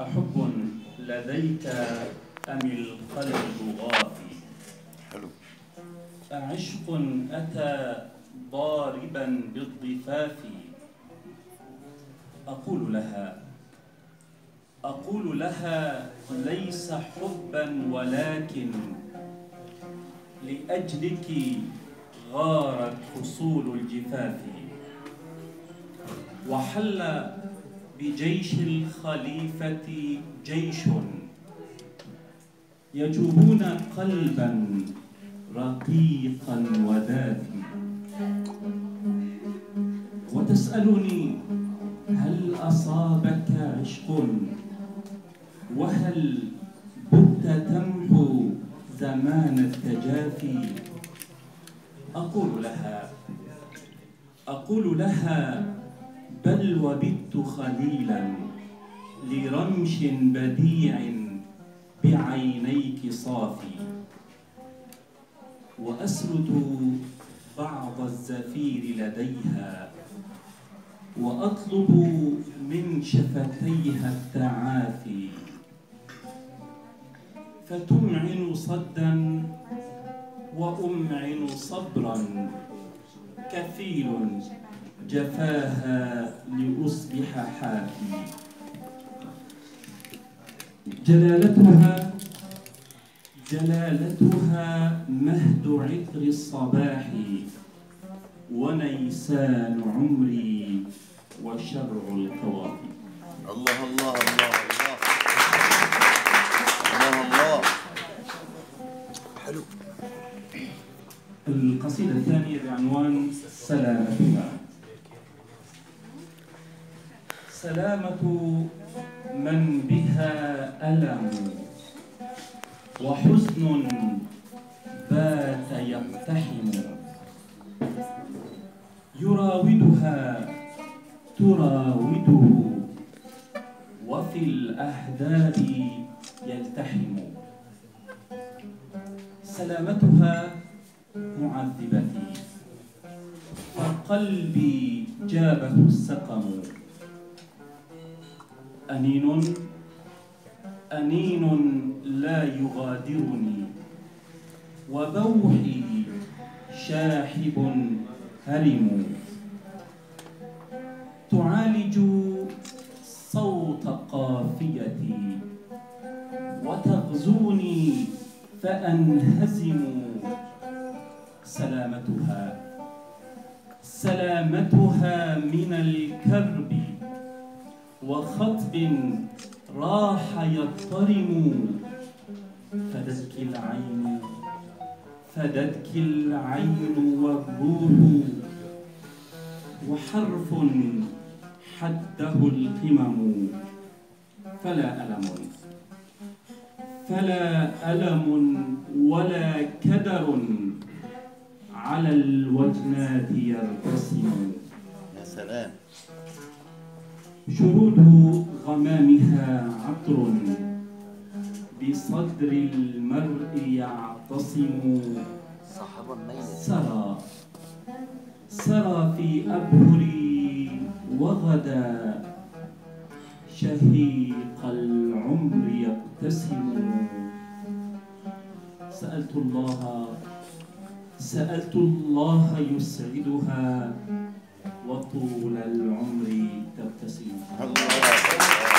أحب لديك أم القلب غافي؟ حلو. أعشق أتى ضاربا بالضفاف. أقول لها أقول لها ليس حبا ولكن لأجلك غارت فصول الجفاف. وحل بجيش الخليفة جيش. يجوبون قلبا رقيقا ودافي وتسألني هل أصابك عشق؟ وهل بت تمحو زمان التجافي؟ أقول لها أقول لها بل وبت خليلا لرمش بديع بعينيك صافي. وأسرد بعض الزفير لديها وأطلب من شفتيها التعافي. فتمعن صدا وأمعن صبرا كفيل جفاها لأصبح حافي جلالتها جلالتها مهد عطر الصباح ونيسان عمري وشرع القوافي. الله الله الله الله. الله الله. حلو القصيدة الثانية بعنوان سلامتها. سلامة من بها ألم وحزن بات يقتحم يراودها تراوده وفي الأهداب يلتحم سلامتها معذبتي فقلبي جابه السقم أنين أنين لا يغادرني. وبوحي شاحب هرم تعالج صوت قافيتي. وتغزوني فأنهزم. سلامتها سلامتها من الكرب. وخطب راح يضطرم. فدتك العين فدتك العين والروح. وحرف حده القمم. فلا ألم فلا ألم ولا كدر على الوجنات يرتسم. يا سلام. شرود غمامها عطر بصدر المرء يعتصم. سرى سرى في أبهري وغدا. شهيق العمر يقتسم سألت الله سألت الله يسعدها. وطول العمر تبتسم. الله